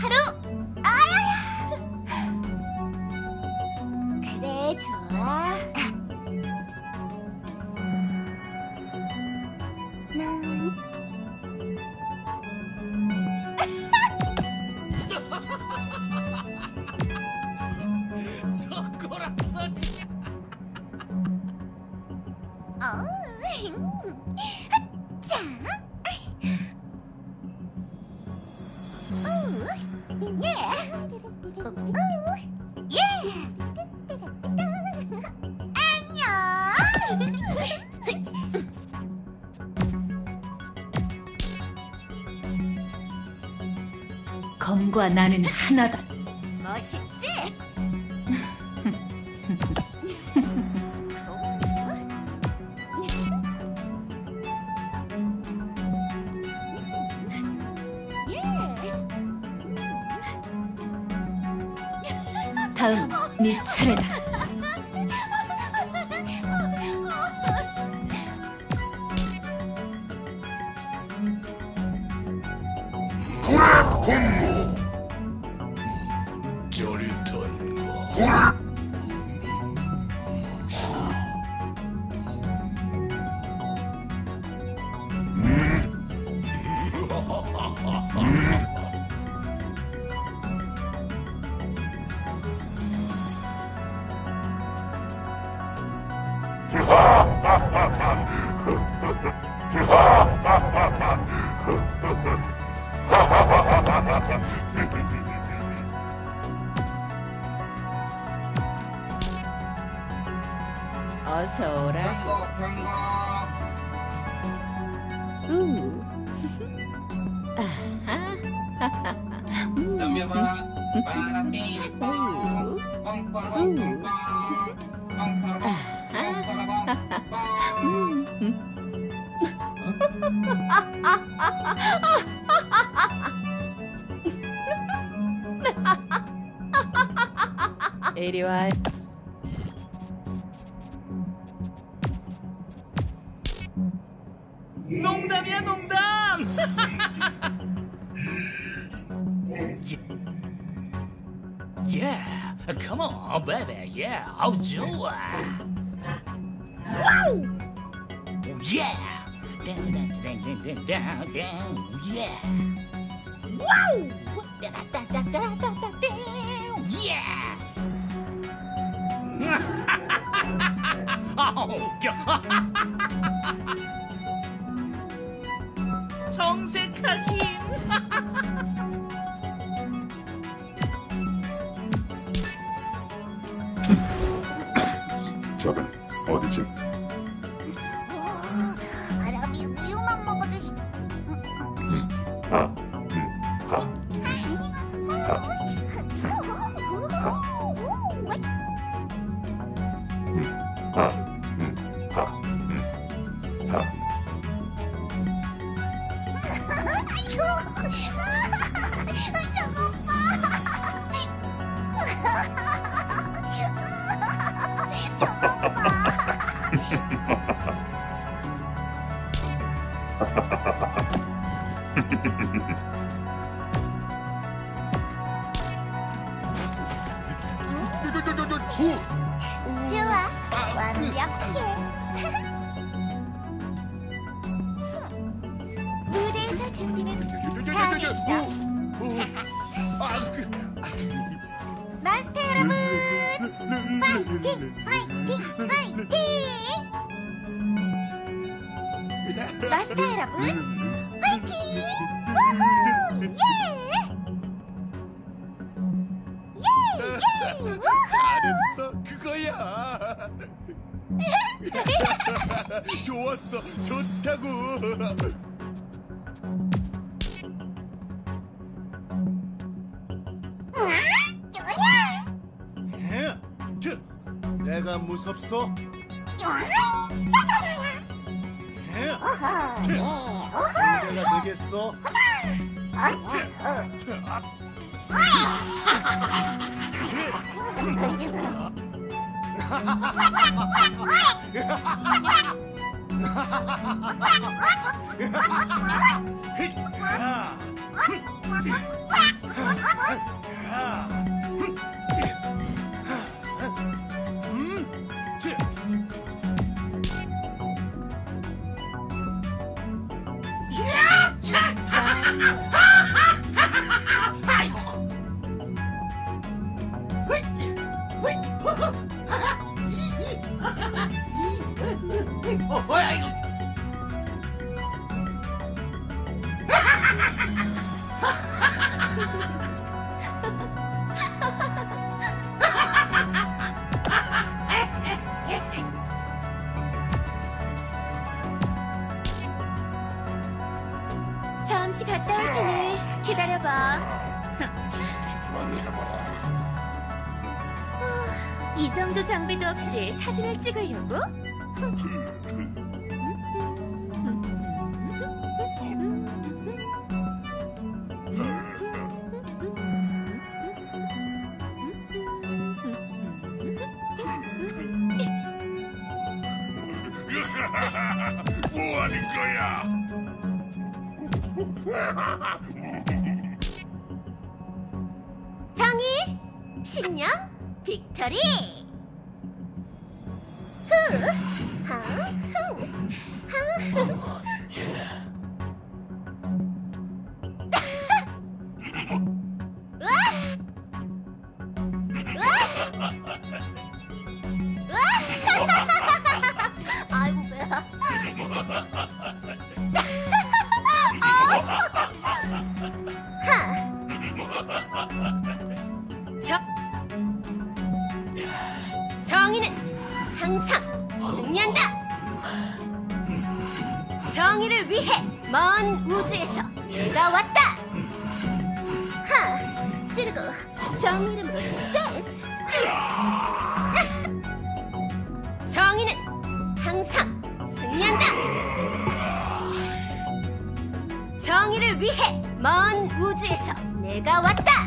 하루 아야 그래 좋아. 난. 석고라 소리. 어, 자, 예, 오, 예, 나는 하나다. 멋있 다음 네 차례다. 짜릿한 거. 어서 오라. 우. 아하. bom, pão para bom, pão. 이리 와. 농담이야 농담. yeah, come on, baby. Yeah, 아우 좋아. 와우. Yeah. 땡땡땡땡땡땡. Yeah. 와우. 따따따따따따따. Yeah. 아우 웃겨. 정색하긴. 저건 어디지? 아람이 우유만 먹어도 시- 아, 음, 하, 하, 음, 하, 음, 하, 음, 하. 저거 좋아, 완벽해. 무대에서 준비는 다 됐어. 마스터 여러분, 파이팅, 파이팅, 파이팅! 마스터 여러분, 파이팅! 우후, 예! 예, 예! 우후! 잘했어 그거야 좋았어 좋다고 내가 무섭소? 내가 되겠 어? 잠시 갔다 올 테니 기다려봐. 이 정도 장비도 없이 사진을 찍으려고? 뭐 하는 거야? 정의, 신념, 빅토리. 정의는 항상 승리한다. 정의를 위해 먼 우주에서 내가 왔다. 하 찌르고 정의 이름으로 댄스. 정의는 항상 승리한다. 정의를 위해 먼 우주에서 내가 왔다.